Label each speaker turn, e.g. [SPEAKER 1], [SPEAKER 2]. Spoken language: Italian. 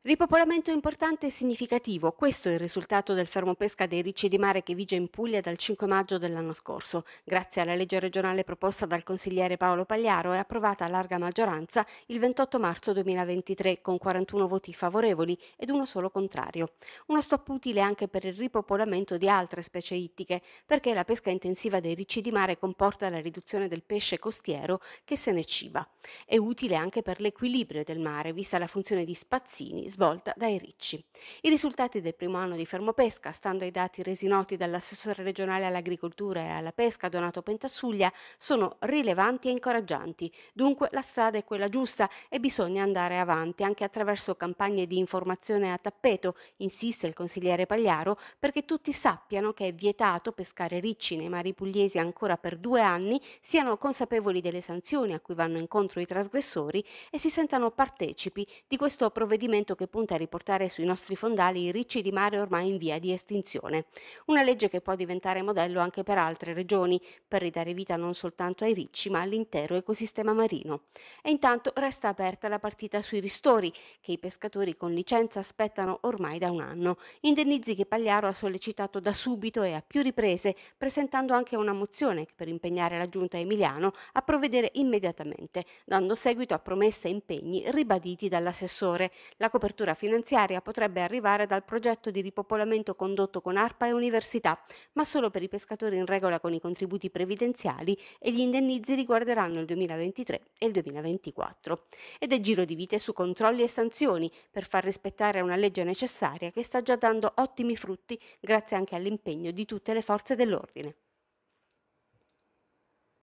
[SPEAKER 1] Ripopolamento importante e significativo, questo è il risultato del fermo pesca dei ricci di mare che vige in Puglia dal 5 maggio dell'anno scorso. Grazie alla legge regionale proposta dal consigliere Paolo Pagliaro e approvata a larga maggioranza il 28 marzo 2023 con 41 voti favorevoli ed uno solo contrario. Uno stop utile anche per il ripopolamento di altre specie ittiche, perché la pesca intensiva dei ricci di mare comporta la riduzione del pesce costiero che se ne ciba. È utile anche per l'equilibrio del mare, vista la funzione di spazzini svolta dai Ricci. I risultati del primo anno di fermopesca, stando ai dati resi noti dall'assessore regionale all'agricoltura e alla pesca Donato Pentasuglia, sono rilevanti e incoraggianti. Dunque la strada è quella giusta e bisogna andare avanti anche attraverso campagne di informazione a tappeto, insiste il consigliere Pagliaro, perché tutti sappiano che è vietato pescare ricci nei mari pugliesi ancora per due anni, siano consapevoli delle sanzioni a cui vanno incontro i trasgressori e si sentano partecipi di questo provvedimento che punta a riportare sui nostri fondali i ricci di mare ormai in via di estinzione. Una legge che può diventare modello anche per altre regioni, per ridare vita non soltanto ai ricci ma all'intero ecosistema marino. E intanto resta aperta la partita sui ristori, che i pescatori con licenza aspettano ormai da un anno. Indennizi che Pagliaro ha sollecitato da subito e a più riprese, presentando anche una mozione per impegnare la giunta Emiliano a provvedere immediatamente, dando seguito a promesse e impegni ribaditi dall'assessore. La copertura copertura finanziaria potrebbe arrivare dal progetto di ripopolamento condotto con ARPA e università, ma solo per i pescatori in regola con i contributi previdenziali e gli indennizi riguarderanno il 2023 e il 2024. Ed è giro di vite su controlli e sanzioni per far rispettare una legge necessaria che sta già dando ottimi frutti grazie anche all'impegno di tutte le forze dell'ordine.